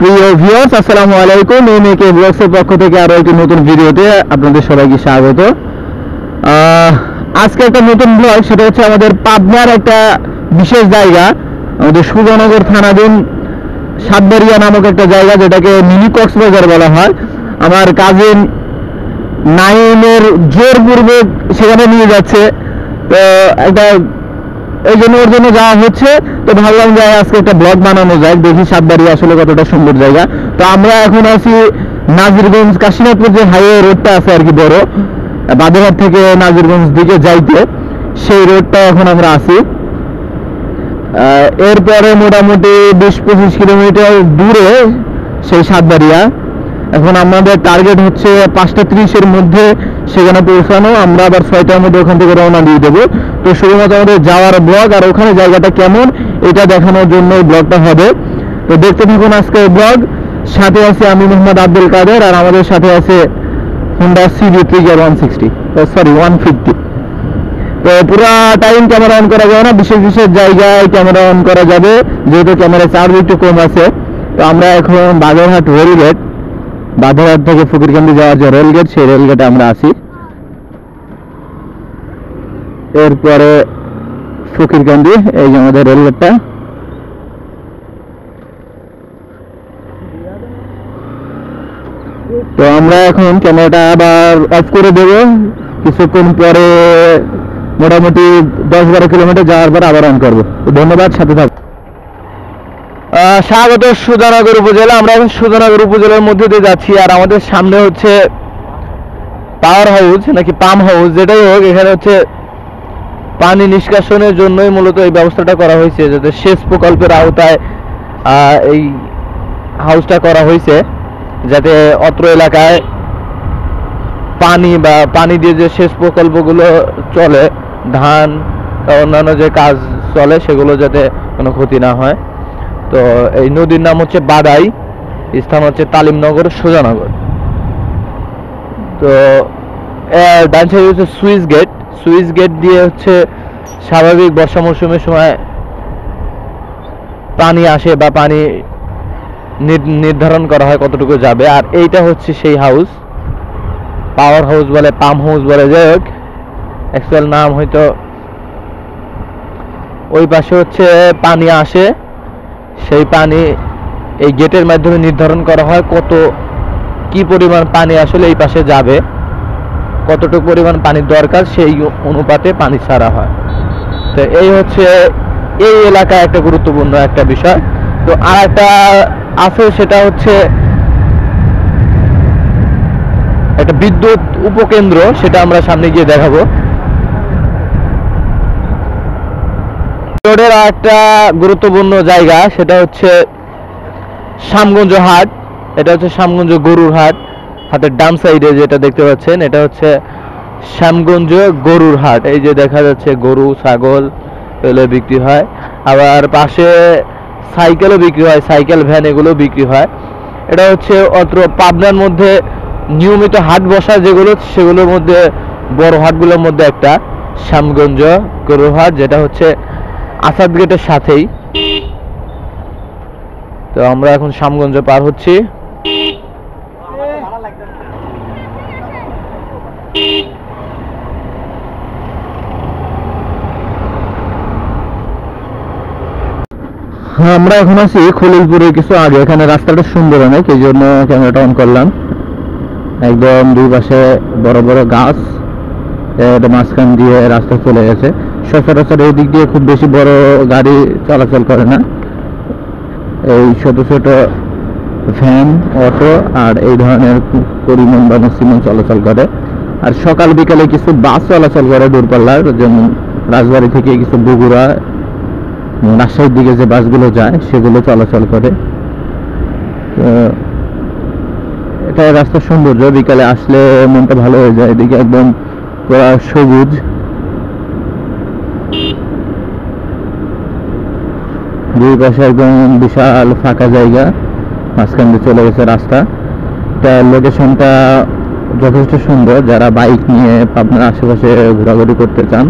প্রিয় ভিউয়ার্স আসসালামু আলাইকুম। এমএকে ব্লগসের পক্ষ থেকে আরও একটি নতুন ভিডিওতে আপনাদের সবাইকে স্বাগত। আজকে একটা নতুন ব্লগ সেটা হচ্ছে আমাদের পাবনার একটা বিশেষ জায়গা, আমাদের সুজানগর থানাধীন সাতবাড়িয়া নামক একটা জায়গা, যেটাকে মিনি কক্সবাজার বলা হয়। আমার কাজিন নাইমের জোরপূর্বক সেখানে নিয়ে যাচ্ছে। তো একটা এই জন্য ওর জন্য যাওয়া হচ্ছে, তো ভাবলাম যে আজকে একটা ব্লগ বানানো যায় দেখি সাতবাড়ি আসলে কতটা সুন্দর জায়গা। তো আমরা এখন আছি নাজিরগঞ্জ কাশীনাথপুর যে হাইওয়ে রোডটা আছে আর কি বড় বাদেরহাট থেকে নাজিরগঞ্জ দিকে যাইতে, সেই রোডটা এখন আমরা আছি। এরপরে মোটামুটি বিশ পঁচিশ কিলোমিটার দূরে সেই সাতবাড়িয়া। এখন আমাদের টার্গেট হচ্ছে পাঁচটা ত্রিশের মধ্যে সেখানে পৌঁছানো, আমরা আবার ছয়টার মধ্যে ওখান থেকে রওনা দিয়ে দেবো। তো শুধুমাত্র আমাদের যাওয়ার ব্লগ, আর ওখানে জায়গাটা কেমন, এটা দেখানোর জন্য এই ব্লগটা হবে। তো দেখতে থাকুন আজকের ব্লগ। সাথে আছে আমি মোহাম্মদ আব্দুল কাদের, আর আমাদের সাথে আছে Honda Honda CB Trigger one sixty sorry one fifty তো পুরো টাইম ক্যামেরা অন করা যাবে না, বিশেষ বিশেষ জায়গায় ক্যামেরা অন করা যাবে, যেহেতু ক্যামেরা চার্জ একটু কম আছে। তো আমরা এখন বাগেরহাট রেল বাগেরহাট থেকে ফকিরকান্দি যাওয়ার যে রেলগেট সেই রেলগেটে আমরা আসি এরপরে ফকিরকান্দি, এই যে আমাদের রেলগেটটা তো আমরা এখন ক্যামেরাটা আবার অফ করে দেব। কিছুক্ষণ পরে মোটামুটি দশ বারো কিলোমিটার যাওয়ার পর আবার অন করব। ধন্যবাদ, সাথে থাকব স্বাগত সুজানগর উপজেলা। আমরা এখন সুজানগর উপজেলার মধ্যে দিয়ে যাচ্ছি আর আমাদের সামনে হচ্ছে পাওয়ার হাউস নাকি পাম্প হাউস যেটাই হোক, এখানে হচ্ছে পানি নিষ্কাশনের জন্যই মূলত এই ব্যবস্থাটা করা হয়েছে, যাতে সেচ প্রকল্পের আওতায় এই হাউসটা করা হয়েছে, যাতে অত্র এলাকায় পানি বা পানি দিয়ে যে সেচ প্রকল্পগুলো চলে, ধান অন্যান্য যে কাজ চলে, সেগুলো যাতে কোনো ক্ষতি না হয়। তো এই নদীর নাম হচ্ছে বাদাই স্থান হচ্ছে তালিমনগর, সোজানগর। তো ডান সাইডে হচ্ছে সুইচ গেট। সুইচ গেট দিয়ে হচ্ছে স্বাভাবিক বর্ষা মৌসুমের সময় পানি আসে বা পানি নির- নির্ধারণ করা হয় কতটুকু যাবে। আর এইটা হচ্ছে সেই হাউস পাওয়ার হাউস বলে পাম হাউস বলে। যাই হোক অ্যাকচুয়াল নাম হয়তো ওই পাশে হচ্ছে পানি আসে। সেই পানি এই গেটের মাধ্যমে নির্ধারণ করা হয় কত কি পরিমাণ পানি আসলে এই পাশে যাবে, কতটুকু পরিমাণ পানির দরকার সেই অনুপাতে পানি ছাড়া হয়। তো এই হচ্ছে এই এলাকায় একটা গুরুত্বপূর্ণ একটা বিষয়। তো আর একটা আছে সেটা হচ্ছে একটা বিদ্যুৎ উপকেন্দ্র, সেটা আমরা সামনে গিয়ে দেখাবো। রোডের একটা গুরুত্বপূর্ণ জায়গা, সেটা হচ্ছে শ্যামগঞ্জ হাট। এটা হচ্ছে শ্যামগঞ্জ গরুর হাট, হাটের ডান সাইডে যেটা দেখতে পাচ্ছেন, এটা হচ্ছে শ্যামগঞ্জ গরুর হাট। এই যে দেখা যাচ্ছে গরু, ছাগল এগুলো বিক্রি হয়। আবার পাশে সাইকেলও বিক্রি হয়, সাইকেল, ভ্যান এগুলো বিক্রি হয়। এটা হচ্ছে অত্র পাবনার মধ্যে নিয়মিত হাট বসা যেগুলো, সেগুলোর মধ্যে বড় হাটগুলোর মধ্যে একটা শ্যামগঞ্জ গরুর হাট, যেটা হচ্ছে আসাদ গেটের সাথেই। তো আমরা এখন শ্যামগঞ্জ পার হচ্ছি। আমরা এখন আছি খলিলপুরে কিছু আগে। এখানে রাস্তাটা সুন্দর অনেক, এই জন্য ক্যামেরাটা অন করলাম। একদম দুই পাশে বড় বড় গাছ মাঝখান দিয়ে রাস্তা চলে গেছে। সচরাচর এই দিক দিয়ে খুব বেশি বড় গাড়ি চলাচল করে না। এই ছোট ছোট ভ্যান, অটো আর এই ধরনের পরিবহন বা সিমন চলাচল করে। আর সকাল, বিকালে কিছু বাস চলাচল করে দূরপাল্লার, যেমন রাজবাড়ি থেকে কিছু বগুড়া, রাজশাহীর দিকে যে বাসগুলো যায়, সেগুলো চলাচল করে। তো এটা রাস্তার সৌন্দর্য। বিকালে আসলে মনটা ভালো হয়ে যায়। এদিকে একদম সবুজ। দুই পাশে একদম বিশাল ফাঁকা জায়গা, মাঝখান দিয়ে চলে গেছে রাস্তা। তা লোকেশনটা যথেষ্ট সুন্দর, যারা বাইক নিয়ে আপনার আশেপাশে ঘোরাঘুরি করতে চান,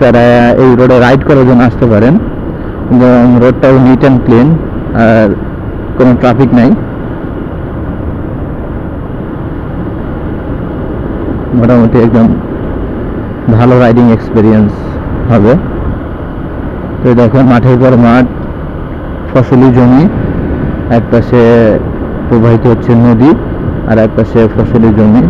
তারা এই রোডে রাইড করার জন্য আসতে পারেন। এবং রোডটাও নিট অ্যান্ড ক্লিন আর কোনো ট্রাফিক নাই। মোটামুটি একদম ভালো রাইডিং এক্সপিরিয়েন্স হবে। তো দেখুন, মাঠের পর মাঠ ফসলি জমি, এক পাশে প্রবাহিত হচ্ছে নদী আর এক পাশে ফসলি জমি।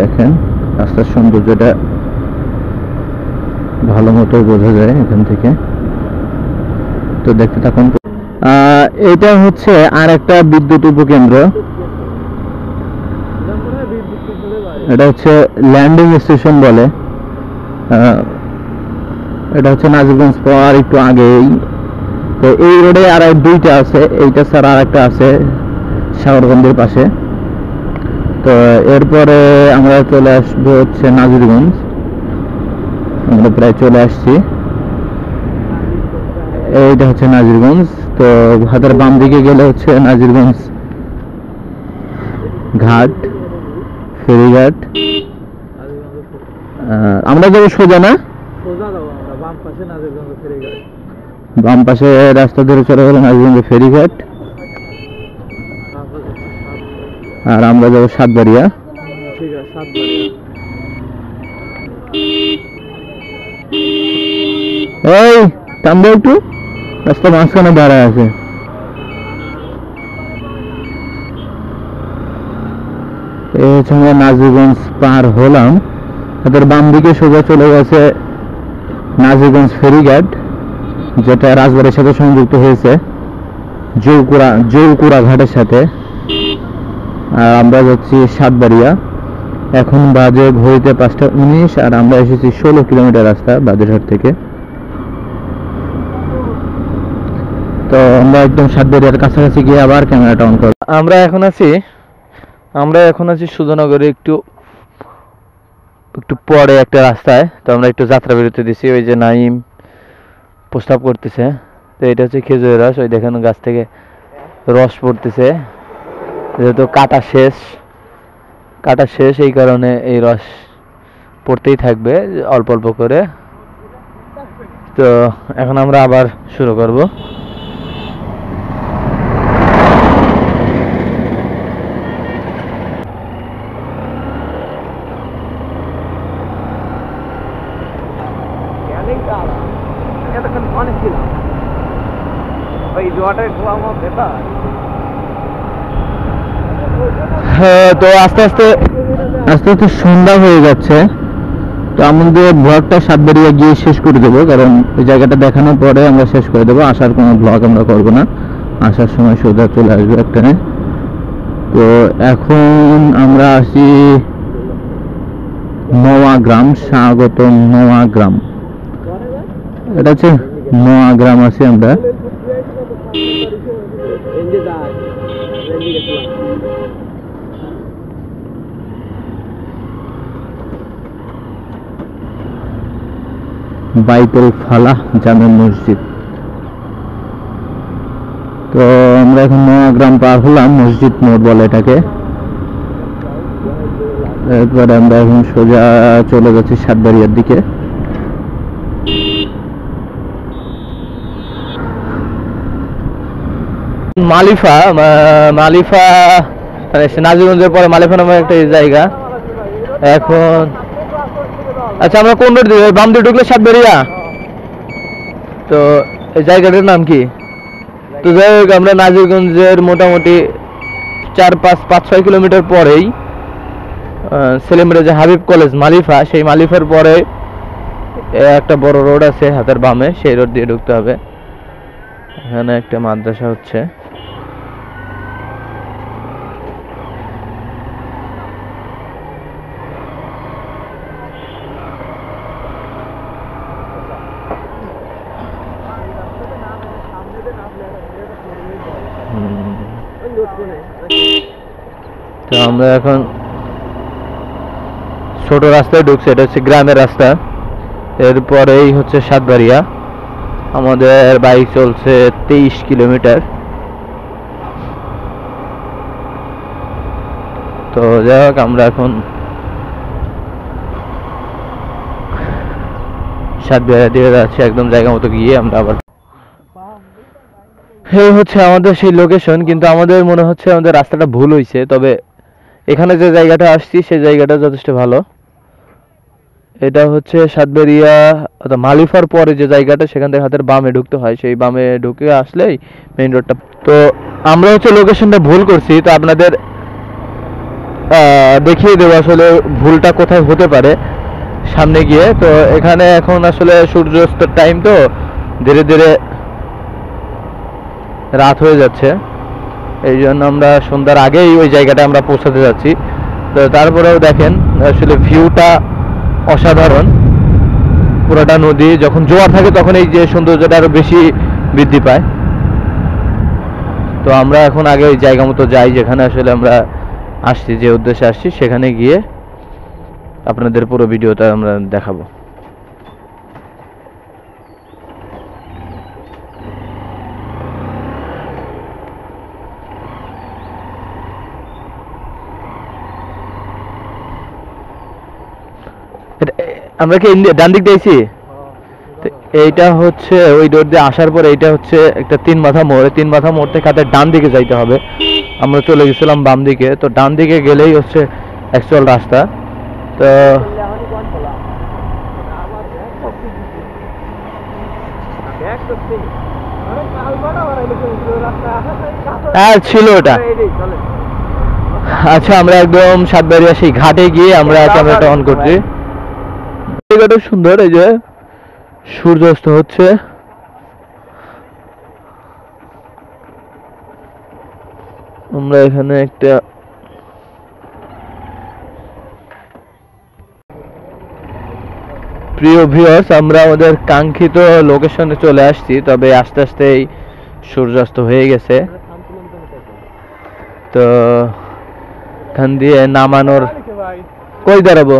দেখেন, রাস্তার সৌন্দর্যটা ভালো মতো বোঝা যায় এখান থেকে। তো দেখতে থাকুন এটা হচ্ছে আর একটা বিদ্যুৎ উপকেন্দ্র। এটা হচ্ছে ল্যান্ডিং স্টেশন বলে। এটা হচ্ছে নাজিরগঞ্জ পাওয়ার একটু আগেই। তো এই রোডে আর দুইটা আছে, এইটা ছাড়া আর একটা আছে সাগরগঞ্জের পাশে। তো এরপরে আমরা চলে আসব হচ্ছে নাজিরগঞ্জ। আমরা প্রায় চলে আসছি। এইটা হচ্ছে নাজিরগঞ্জ। তো হাতের বাম দিকে গেলে হচ্ছে নাজিরগঞ্জ ঘাট ফেরিঘাট। আমরা যাব সোজা না? বাম পাশে রাস্তা ধরে চলে গেল নাজিরগঞ্জ ফেরিঘাট। আর আমরা যাব সাতবাড়িয়া। এই থামবে একটু। রাস্তা মাঝখানে দাঁড়ায় আছে। হচ্ছে আমরা পার হলাম। তাদের বাম দিকে সোজা চলে গেছে নাজিরগঞ্জ ফেরিঘাট, যেটা রাজবাড়ির সাথে সংযুক্ত হয়েছে জৌকুড়া জৌকুড়া ঘাটের সাথে। আর আমরা যাচ্ছি সাতবাড়িয়া। এখন বাজে ঘড়িতে পাঁচটা উনিশ, আর আমরা এসেছি ষোলো কিলোমিটার রাস্তা বাজারহাট থেকে। তো আমরা একদম সাতবাড়িয়ার কাছাকাছি গিয়ে আবার ক্যামেরাটা অন করব। আমরা এখন আছি, আমরা এখন আছি সুধনগরে একটু একটু পরে একটা রাস্তায়। তো আমরা একটু যাত্রা বিরতি দিছি, ওই যে নাইম প্রস্তাব করতেছে। তো এটা হচ্ছে খেজুরের রস, ওই দেখেন গাছ থেকে রস পড়তেছে। যেহেতু কাটা শেষ কাটা শেষ, এই কারণে এই রস পড়তেই থাকবে, অল্প অল্প করে। তো এখন আমরা আবার শুরু করব হ্যাঁ তো আস্তে আস্তে আস্তে আস্তে সন্ধ্যা হয়ে যাচ্ছে। তো আমাদের ব্লগটা সাতবাড়িয়া গিয়ে শেষ করে দেবো, কারণ ওই জায়গাটা দেখানোর পরে আমরা শেষ করে দেবো। আসার কোনো ব্লগ আমরা করব না। আসার সময় সোজা চলে আসব একটা তো এখন আমরা আসি নোয়া গ্রাম স্বাগত নোয়া গ্রাম। এটা হচ্ছে নোয়া গ্রাম আছি আমরা। বাইতুল ফালাহ জামে মসজিদ। তো আমরা এখন নোয়া গ্রাম পার হলাম, মসজিদ মোড় বলে এটাকে। এরপরে আমরা এখন সোজা চলে যাচ্ছি সাতবাড়িয়ার দিকে। মালিফা মালিফা মানে সে নাজিরগঞ্জের পরে মালিফা নামে একটা জায়গা। এখন আচ্ছা আমরা কোন রোড দিয়ে বাম দিয়ে ঢুকলে সাতবেরিয়া তো এই জায়গাটার নাম কি? তো যাই হোক, আমরা নাজিরগঞ্জের মোটামুটি চার, পাঁচ পাঁচ, ছয় কিলোমিটার পরেই সেলিমরে যে হাবিব কলেজ মালিফা, সেই মালিফার পরে একটা বড় রোড আছে হাতের বামে, সেই রোড দিয়ে ঢুকতে হবে। এখানে একটা মাদ্রাসা হচ্ছে। তো আমরা এখন ছোট রাস্তায় এটা হচ্ছে গ্রামের রাস্তা। এরপরেই হচ্ছে সাতবাড়িয়া। আমাদের বাইক চলছে তেইশ কিলোমিটার। তো যাই হোক, আমরা এখন সাত বেড়া দিয়ে যাচ্ছে, একদম জায়গা মতো গিয়ে আমরা আবার এই হচ্ছে আমাদের সেই লোকেশন কিন্তু আমাদের মনে হচ্ছে আমাদের রাস্তাটা ভুল হয়েছে তবে এখানে যে জায়গাটা আসছি, সেই জায়গাটা যথেষ্ট ভালো। এটা হচ্ছে সাতবেরিয়া, অর্থাৎ মালিফার পরে যে জায়গাটা, সেখান থেকে হাতের বামে ঢুকতে হয়। সেই বামে ঢুকে আসলেই মেইন রোডটা তো আমরা হচ্ছে লোকেশনটা ভুল করছি, তো আপনাদের দেখিয়ে দেবো আসলে ভুলটা কোথায় হতে পারে সামনে গিয়ে। তো এখানে এখন আসলে সূর্যাস্তের টাইম তো, ধীরে ধীরে রাত হয়ে যাচ্ছে। এই জন্য আমরা সন্ধ্যার আগেই ওই জায়গাটা আমরা পৌঁছাতে যাচ্ছি। তো তারপরেও দেখেন, আসলে ভিউটা অসাধারণ। পুরোটা নদী যখন জোয়ার থাকে তখন এই যে সৌন্দর্যটা আরও বেশি বৃদ্ধি পায়। তো আমরা এখন আগে ওই জায়গা মতো যাই যেখানে আসলে আমরা আসছি, যে উদ্দেশ্যে আসছি, সেখানে গিয়ে আপনাদের পুরো ভিডিওটা আমরা দেখাবো এটা- এ- আমরা কি ডান দিক দিয়েছি এইটা হচ্ছে ওই রোড দিয়ে আসার পর এইটা হচ্ছে একটা তিন মাথা মোড়। তিন মাথা মোড় থেকে হাতের ডান দিকে যাইতে হবে। আমরা চলে গেছিলাম বাম দিকে। তো ডান দিকে গেলেই হচ্ছে অ্যাকচুয়াল রাস্তা। তো ছিল ওটা। আচ্ছা আমরা একদম সাতবাড়িয়া আসি ঘাটে গিয়ে আমরা ক্যামেরাটা অন করছি। জায়গাটা সুন্দর, এই যে সূর্যাস্ত হচ্ছে। আমরা এখানে একটা প্রিয় ভিউয়ার্স আমরা আমাদের কাঙ্ক্ষিত লোকেশনে চলে আসছি, তবে আস্তে আস্তেই সূর্যাস্ত হয়ে গেছে। তো, এখান দিয়ে নামানোর কই দাঁড়াবো?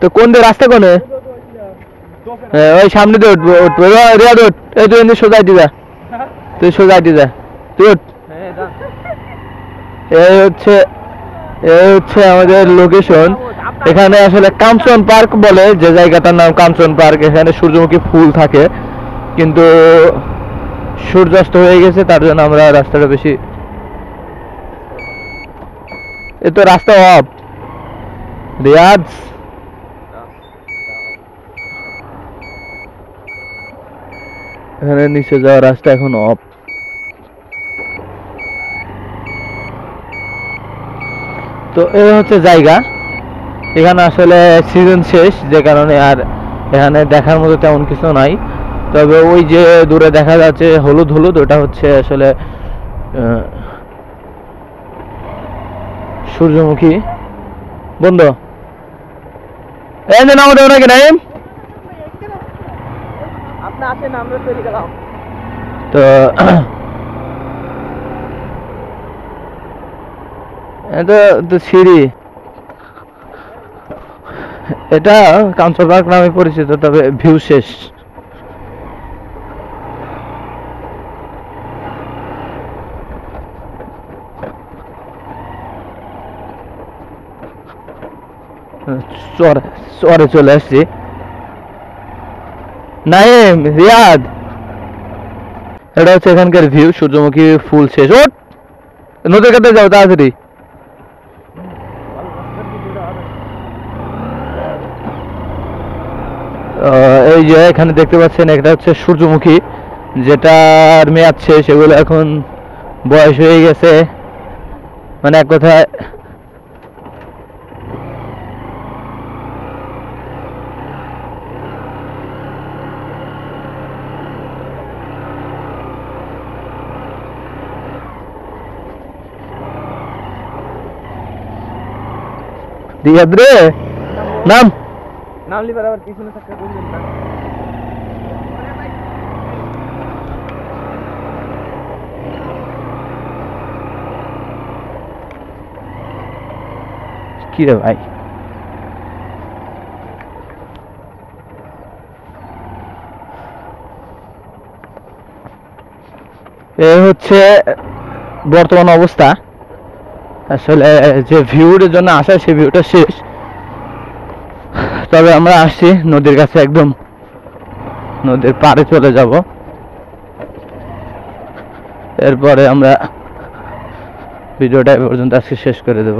তো কোন দিয়ে রাস্তা কোনে? হ্যাঁ, ওই সামনে দিয়ে উঠবো উঠবো রিয়া- রিয়াদ উঠ। এই তুই এমনি সোজা দিদা তুই সোজা দিদা তুই উঠ। এই হচ্ছে এই হচ্ছে আমাদের লোকেশন এখানে আসলে কাঞ্চন পার্ক বলে যে জায়গাটার নাম কাঞ্চন পার্ক। এখানে সূর্যমুখী ফুল থাকে। কিন্তু সূর্যাস্ত হয়ে গেছে তার জন্য আমরা রাস্তাটা বেশি এ তো রাস্তা অফ রিয়াজ এখানে নিচে যাওয়ার রাস্তা এখন অফ তো এই হচ্ছে জায়গা। এখানে আসলে সিজন শেষ, যে কারণে আর এখানে দেখার মতো তেমন কিছু নাই। তবে ওই যে দূরে দেখা যাচ্ছে হলুদ হলুদ, ওটা হচ্ছে আসলে সূর্যমুখী। বন্ধ। এই যে নাম নাকি নাইম তো এটা তো সিঁড়ি। এটা কাঞ্চন পার্ক নামে পরিচিত তবে ভিউ শেষ। চরে চরে চলে আসছি। নাইম রিয়াদ। এটা হচ্ছে এখানকার ভিউ সূর্যমুখী ফুল শেষ। ওট নদীর কাছে যাও, তাড়াতাড়ি। এই যে এখানে দেখতে পাচ্ছেন, এটা হচ্ছে সূর্যমুখী, যেটার মেয়াদ শেষ, এগুলো এখন বয়স হয়ে গেছে। মানে এক কথায় রিয়াদ রে? নাম? নাম লিবার আবার পিছনে থাকতে বলবেন না? কি রে ভাই? এ হচ্ছে বর্তমান অবস্থা। আসলে যে ভিউর জন্য আসা সে ভিউটা শেষ। তবে আমরা আসছি নদীর কাছে একদম। নদীর পাড়ে চলে যাব। এরপরে আমরা ভিডিওটা পর্যন্ত আজকে শেষ করে দেব।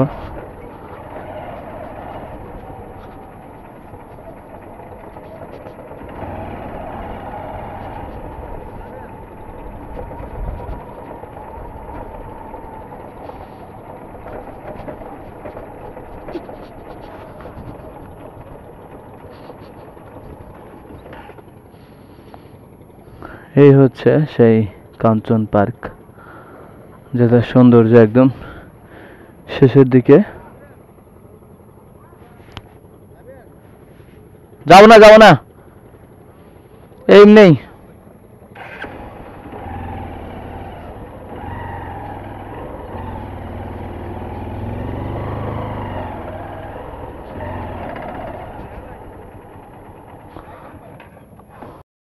এই হচ্ছে সেই কাঞ্চন পার্ক, যেটা সৌন্দর্য একদম শেষের দিকে। যাব না যাব না। এই নেই